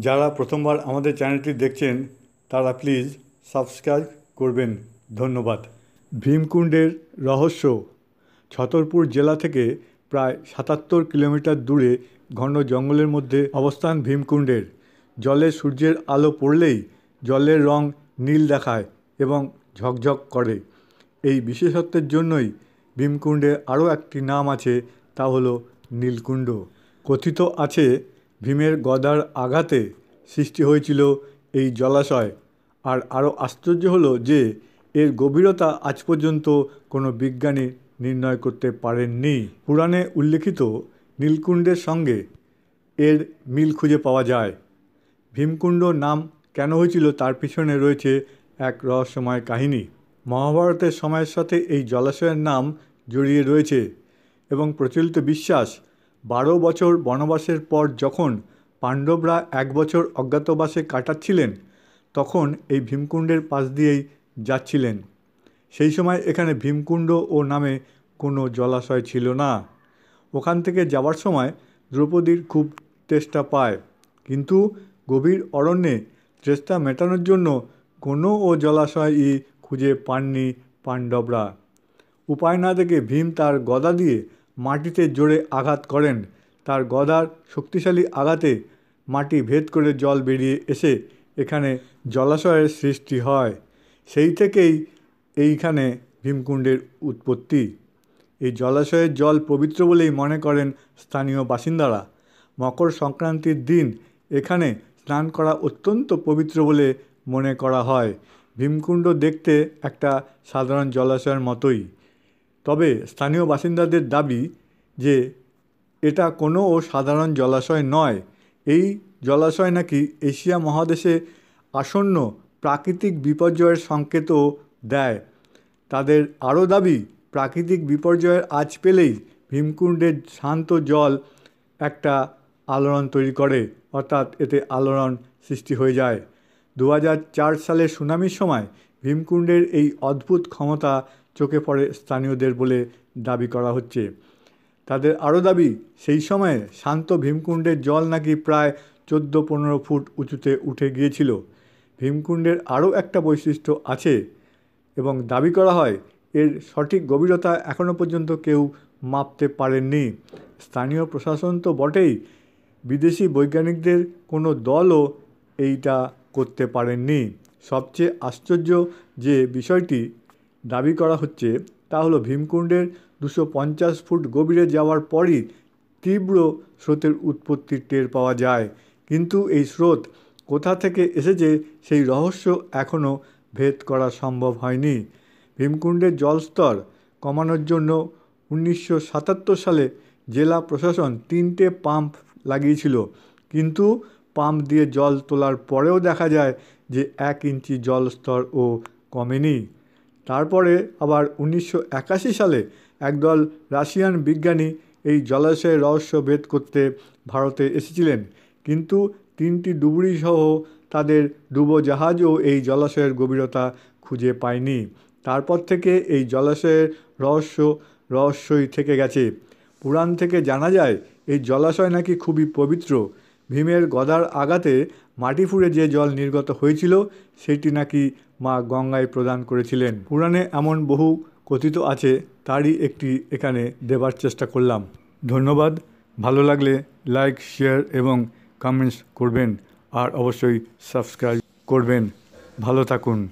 যারা প্রথমবার আমাদের চ্যানেলটি দেখছেন, তারা প্লিজ সাবস্ক্রাইব করবেন। ধন্যবাদ। ভীমকুণ্ডের রহস্য, ছতরপুর জেলা থেকে প্রায় সাতাত্তর কিলোমিটার দূরে ঘন জঙ্গলের মধ্যে অবস্থান ভীমকুণ্ডের। জলে সূর্যের আলো পড়লেই জলের রং নীল দেখায় এবং ঝকঝক করে। এই বিশেষত্বের জন্যই ভীমকুণ্ডের আরও একটি নাম আছে, তা হলো নীলকুণ্ড। কথিত আছে ভীমের গদার আঘাতে সৃষ্টি হয়েছিল এই জলাশয়। আর আরও আশ্চর্য হলো যে, এর গভীরতা আজ পর্যন্ত কোনো বিজ্ঞানী নির্ণয় করতে পারেননি। পুরাণে উল্লেখিত নীলকুণ্ডের সঙ্গে এর মিল খুঁজে পাওয়া যায়। ভীমকুণ্ড নাম কেন হয়েছিল তার পিছনে রয়েছে এক রহস্যময় কাহিনী। মহাভারতের সময়ের সাথে এই জলাশয়ের নাম জড়িয়ে রয়েছে এবং প্রচলিত বিশ্বাস বারো বছর বনবাসের পর যখন পাণ্ডবরা এক বছর অজ্ঞাতবাসে কাটাচ্ছিলেন, তখন এই ভীমকুণ্ডের পাশ দিয়েই যাচ্ছিলেন। সেই সময় এখানে ভীমকুণ্ড ও নামে কোনো জলাশয় ছিল না। ওখান থেকে যাওয়ার সময় দ্রৌপদীর খুব তেষ্টা পায়। কিন্তু গভীর অরণ্যে তেষ্টা মেটানোর জন্য কোনো ও জলাশয়ই খুঁজে পাননি পাণ্ডবরা। উপায় না দেখে ভীম তার গদা দিয়ে মাটিতে জোরে আঘাত করেন। তার গদার শক্তিশালী আঘাতে মাটি ভেদ করে জল বেরিয়ে এসে এখানে জলাশয়ের সৃষ্টি হয়। সেই থেকেই এইখানে ভীমকুণ্ডের উৎপত্তি। এই জলাশয়ের জল পবিত্র বলেই মনে করেন স্থানীয় বাসিন্দারা। মকর সংক্রান্তির দিন এখানে স্নান করা অত্যন্ত পবিত্র বলে মনে করা হয়। ভীমকুণ্ড দেখতে একটা সাধারণ জলাশয়ের মতোই। তবে স্থানীয় বাসিন্দাদের দাবি যে এটা কোনো ও সাধারণ জলাশয় নয়। এই জলাশয় নাকি এশিয়া মহাদেশে আসন্ন প্রাকৃতিক বিপর্যয়ের সংকেতও দেয়। তাদের আরও দাবি, প্রাকৃতিক বিপর্যয়ের আজ পেলেই ভীমকুণ্ডের শান্ত জল একটা আলোড়ন তৈরি করে, অর্থাৎ এতে আলোড়ন সৃষ্টি হয়ে যায়। দু সালের সুনামির সময় ভীমকুণ্ডের এই অদ্ভুত ক্ষমতা চোখে পড়ে স্থানীয়দের বলে দাবি করা হচ্ছে। তাদের আরও দাবি, সেই সময়ে শান্ত ভীমকুণ্ডের জল নাকি প্রায় চোদ্দ পনেরো ফুট উঁচুতে উঠে গিয়েছিল। ভীমকুণ্ডের আরও একটা বৈশিষ্ট্য আছে এবং দাবি করা হয়, এর সঠিক গভীরতা এখনও পর্যন্ত কেউ মাপতে পারেননি। স্থানীয় প্রশাসন তো বটেই, বিদেশি বৈজ্ঞানিকদের কোনো দলও এইটা করতে পারেননি। সবচেয়ে আশ্চর্য যে বিষয়টি দাবি করা হচ্ছে, তা হলো ভীমকুণ্ডের দুশো পঞ্চাশ ফুট গভীরে যাওয়ার পরই তীব্র স্রোতের উৎপত্তির টের পাওয়া যায়। কিন্তু এই স্রোত কোথা থেকে এসেছে সেই রহস্য এখনও ভেদ করা সম্ভব হয়নি। ভীমকুণ্ডের জলস্তর কমানোর জন্য উনিশশো সাতাত্তর সালে জেলা প্রশাসন তিনটে পাম্প লাগিয়েছিল। কিন্তু পাম্প দিয়ে জল তোলার পরেও দেখা যায় যে এক ইঞ্চি জলস্তরও কমেনি। তারপরে আবার উনিশশো একাশি সালে একদল রাশিয়ান বিজ্ঞানী এই জলাশয়ের রহস্য ভেদ করতে ভারতে এসেছিলেন। কিন্তু তিনটি ডুবুরি সহ তাদের ডুবোজাহাজও এই জলাশয়ের গভীরতা খুঁজে পায়নি। তারপর থেকে এই জলাশয়ের রহস্য রহস্যই থেকে গেছে। পুরাণ থেকে জানা যায়, এই জলাশয় নাকি খুবই পবিত্র। ভীমের গদার আঘাতে মাটি ফুঁড়ে যে জল নির্গত হয়েছিল, সেটি নাকি মা গঙ্গায় প্রদান করেছিলেন। পুরাণে এমন বহু কথিত আছে, তারই একটি এখানে দেবার চেষ্টা করলাম। ধন্যবাদ, ভালো লাগলে লাইক, শেয়ার এবং কমেন্টস করবেন, আর অবশ্যই সাবস্ক্রাইব করবেন। ভালো থাকুন।